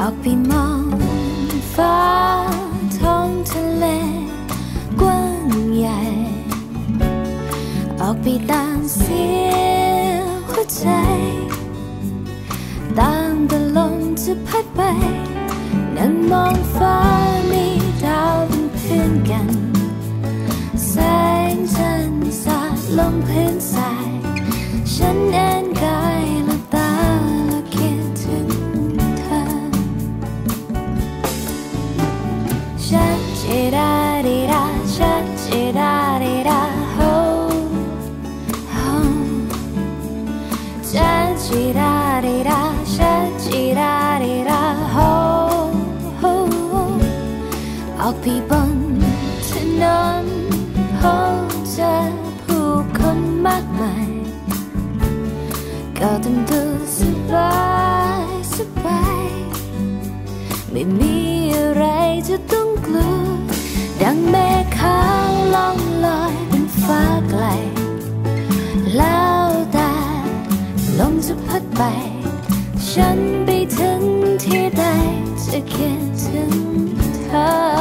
ออกไปมองฟ้าท้องทะเล กว้างใหญ่ ออกไปตามเสียงหัวใจ ตามตะลมจะพัดไป นั่งมองฟ้ามีดาวเป็นเพื่อนกัน ชัดจิราดิราชัดจิราดิราโฮโฮชัดจิราดิราชัดจิราดิราโฮโฮออกไปบนถนนพบเจอผู้คนมากมายก็ทำตัวสบายสบายไม่มีอะไรจะต้องกลัว ไป ฉันไปถึงที่ใดจะคิดถึงเธอ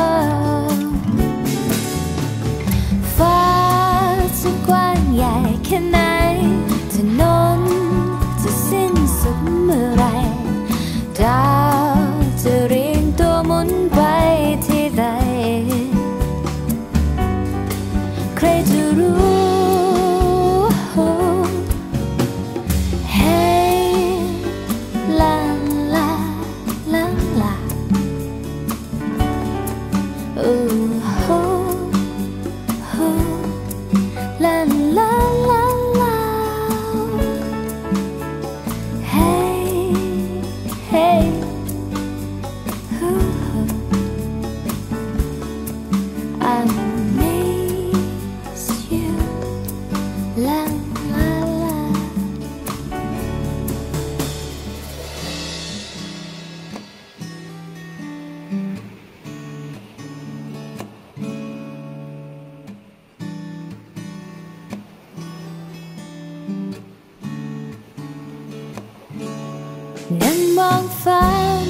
ฟ้า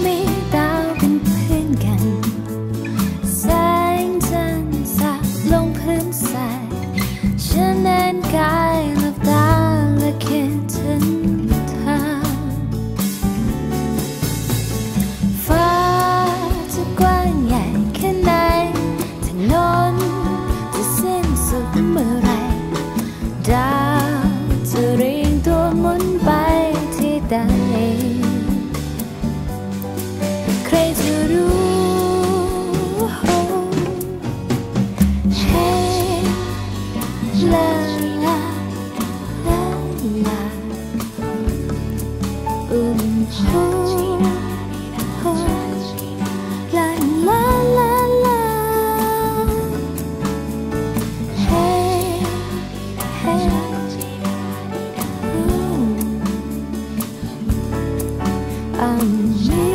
มีดาวเป็นเพื่อนกัน แสงจันทร์สาดลงพื้นทายฉันเอนกายหลับตาและคิถึงเธอ ฟ้าจะกว้างใหญ่แค่ไหนถนนจะส้นสุดเมื่อไรดาว I'm